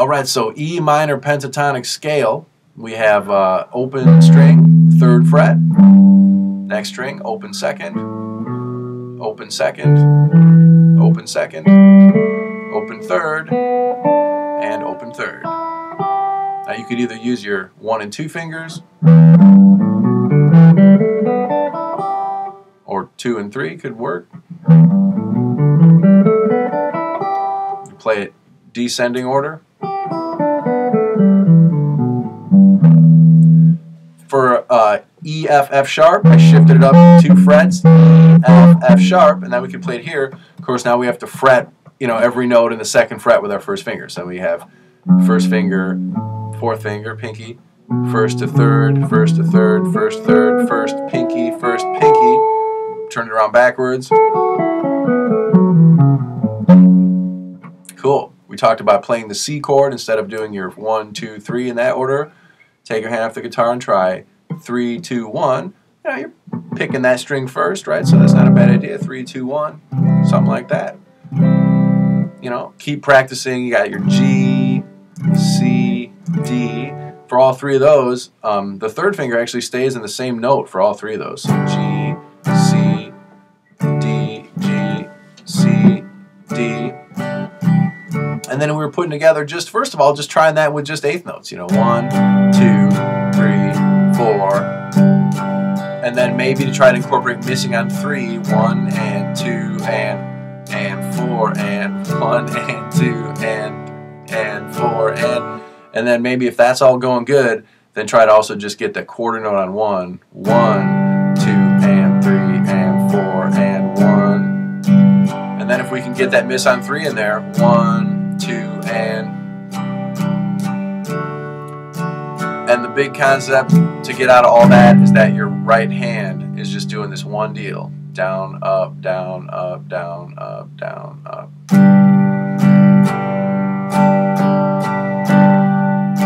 All right, so E minor pentatonic scale. We have uh, open string, third fret. Next string, open second, open second, open second, open third, and open third. Now you could either use your one and two fingers, or two and three could work. You play it descending order. Uh, E, F, F sharp, I shifted it up two frets, E, F, F sharp, and then we can play it here. Of course, now we have to fret, you know, every note in the second fret with our first finger. So we have first finger, fourth finger, pinky, first to third, first to third, first third, first pinky, first pinky. Turn it around backwards. Cool. We talked about playing the C chord instead of doing your one, two, three in that order. Take your hand off the guitar and try three, two, one. You know, you're picking that string first, right? So that's not a bad idea. Three, two, one, something like that. You know, keep practicing. You got your G, C, D. For all three of those, um, the third finger actually stays in the same note for all three of those. So G, C, D, G, C, D. And then we were putting together just, first of all, just trying that with just eighth notes. You know, one, two, four. And then maybe to try to incorporate missing on three, one and two and and four and one and two and and four and and then maybe if that's all going good, then try to also just get the quarter note on one, one, two and three and four and one. And then if we can get that miss on three in there, one, two, and and the big concept to get out of all that is that your right hand is just doing this one deal. Down, up, down, up, down, up, down, up.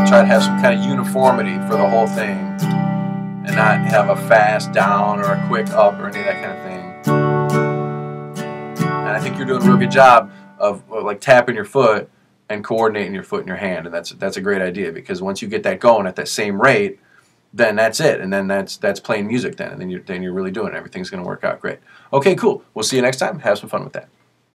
Try to have some kind of uniformity for the whole thing and not have a fast down or a quick up or any of that kind of thing. And I think you're doing a real good job of like tapping your foot and coordinating your foot and your hand, and that's that's a great idea because once you get that going at that same rate, then that's it, and then that's that's playing music then, and then you're then you're really doing it. Everything's going to work out great. Okay, cool. We'll see you next time. Have some fun with that.